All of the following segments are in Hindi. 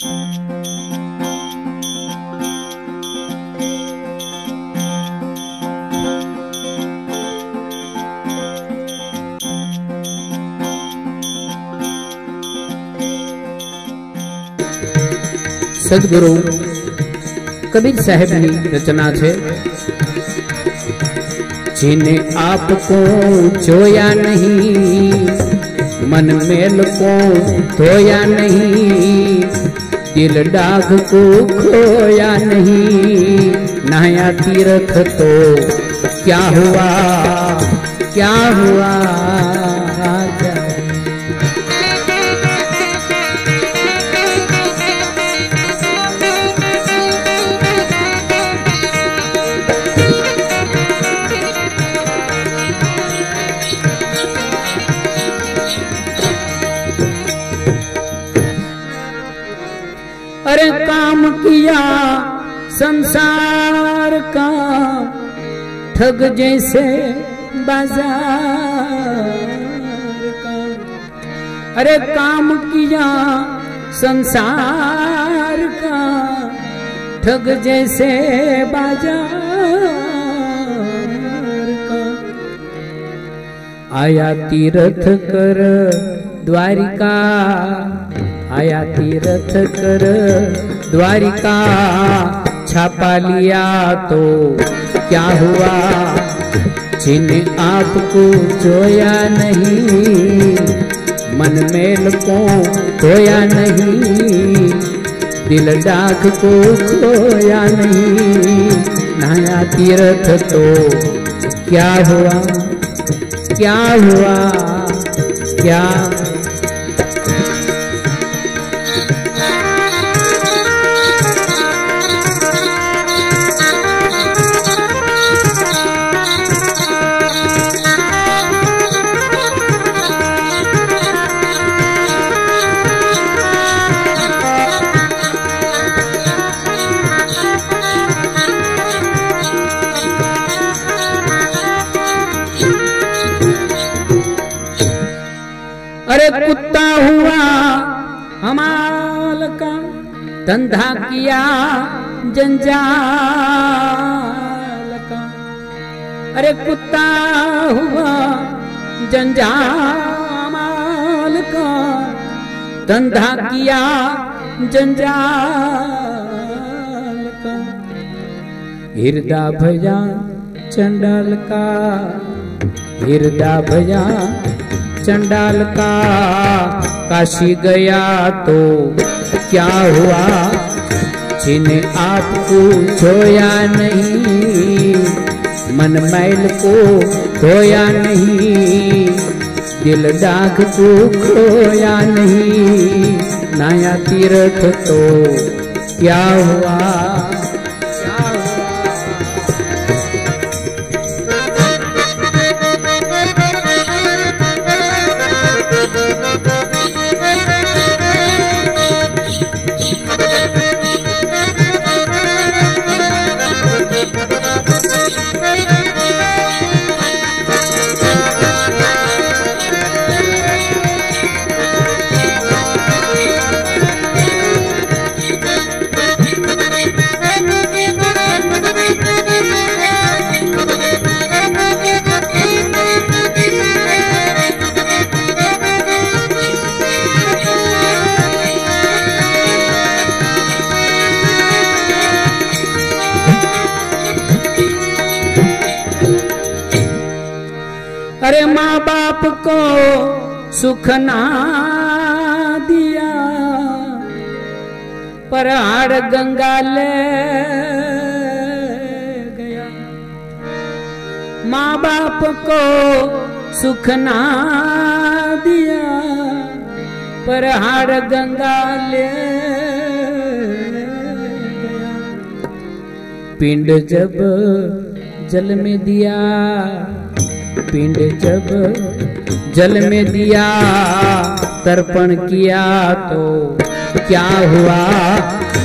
सदगुरु कबीर साहेब की रचना है जिन्हें आपको जोया नहीं, मन मेल को धोया नहीं दिल डाग को खोया नहीं। नया तीर्थ तो क्या हुआ? क्या हुआ? अरे काम किया, संसार का ठग जैसे बाज़ार का। अरे काम किया, संसार का ठग जैसे बाज़ार का। आया तीर्थ कर द्वारिका आया तीर्थ कर, द्वारिका छापा लिया तो क्या हुआ? जिन आपको जोया नहीं, मन मेल को खोया नहीं, दिल डाक को खोया नहीं, नया तीर्थ तो क्या हुआ? क्या हुआ? क्या धंधा किया जंजाल का अरे कुत्ता हुआ जंजाल का धंधा किया जंजाल का हृदय भया चंडाल का हिरदा भया चंडाल का काशी गया तो क्या हुआ? जिन्हें आपको छोया नहीं, मन मैल को खोया नहीं, दिल डाक को खोया नहीं, नया तीर्थ तो क्या हुआ? सुख ना दिया। पर हाड़ गंगा ले गया। माँ बाप को सुख ना दिया। पर हाड़ गंगा ले गया। पिंड जब जल में दिया पिंड जब जल में दिया, तर्पण किया तो क्या हुआ?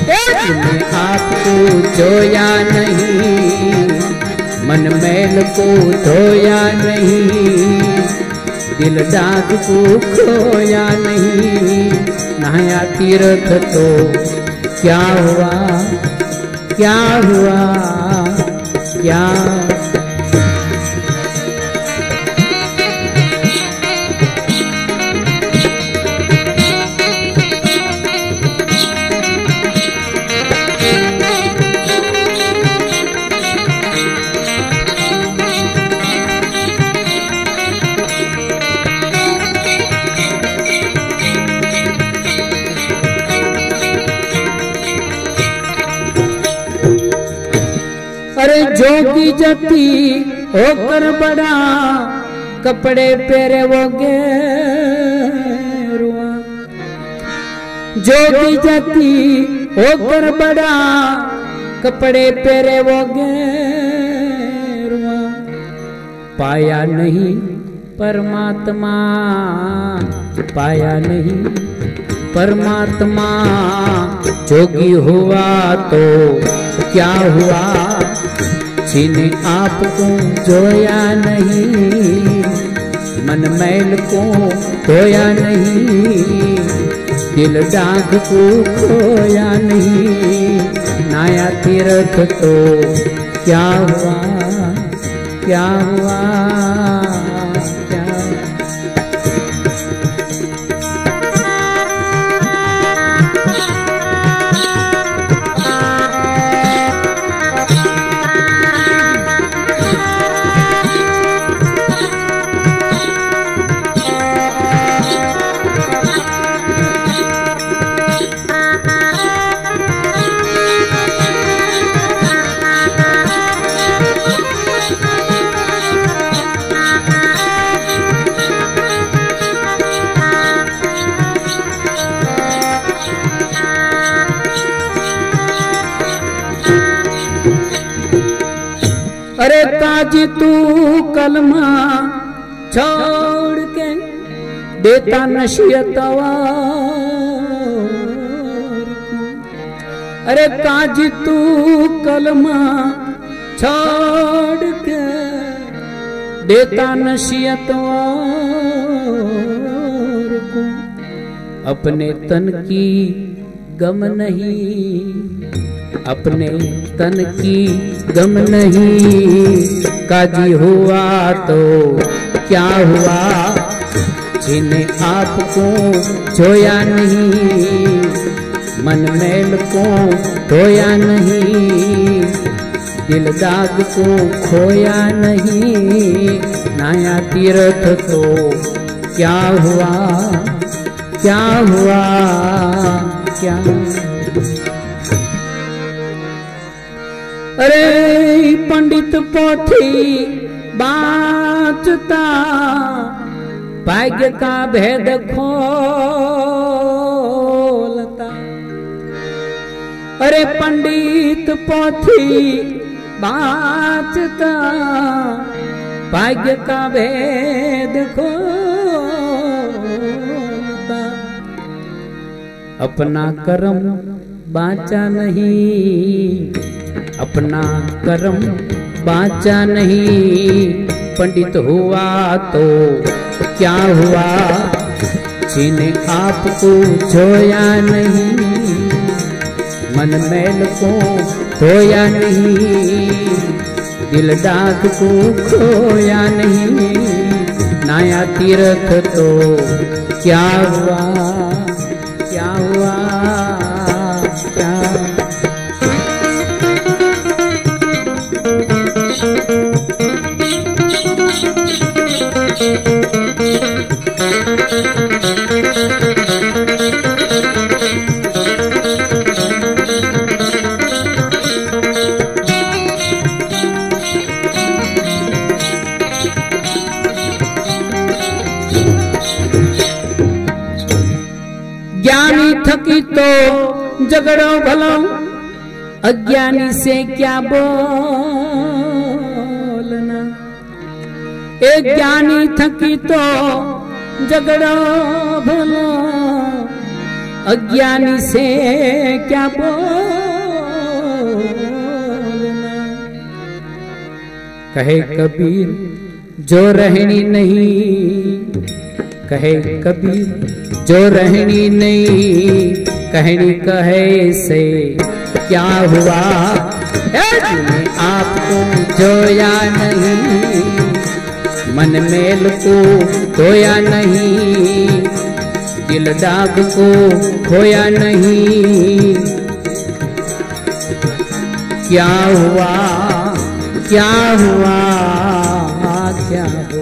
तुमने आपको जोया नहीं, मन मैल को धोया नहीं, दिल डाक को खोया नहीं, नहाया तीर्थ तो क्या हुआ? क्या हुआ? क्या अरे जोगी जती होकर बड़ा कपड़े पेरे वो गेरुआ जोगी जती होकर बड़ा कपड़े पेरे वो गेरुआ पाया नहीं परमात्मा, पाया नहीं परमात्मा। जोगी हुआ तो क्या हुआ? छीने आपको जोया नहीं, मन मैल को खोया नहीं, दिल डाक को खोया नहीं, नाया तीर्थ तो क्या हुआ क्या हुआ? काजी तू कलमा छोड़ के देता नशियत अरे काजी तू कलमा छोड़ के देता नशियत अपने तन की गम नहीं, अपने तन की गम नहीं। काजी हुआ तो क्या हुआ? जिन्हें आपको जोया नहीं, मन मैल को धोया नहीं, दिल दाग को खोया नहीं, नया तीर्थ तो क्या हुआ? क्या हुआ? क्या अरे पंडित पोथी, बाचता, भाग्य का भेद खोलता। अरे पंडित पोथी, बाचता, भाग्य का भेद खोलता। अपना कर्म बाचा नहीं। अपना कर्म बाचा नहीं। पंडित हुआ तो क्या हुआ? जिन्हें आपको जोया नहीं, मन मैल को धोया नहीं, दिल दाग को खोया नहीं। नया तीर्थ तो क्या हुआ? ज्ञानी थकी तो झगड़ो भलो अज्ञानी से क्या बोलना एक ज्ञानी थकी तो झगड़ो भलो। अज्ञानी से क्या बोलना? कहे कबीर, जो रहनी नहीं। कहे कबीर, जो रहनी नहीं। कहनी कहे से क्या हुआ? आपको जोया नहीं। मन मेल को खोया नहीं, दिल दाग को खोया नहीं क्या हुआ क्या हुआ क्या हुआ?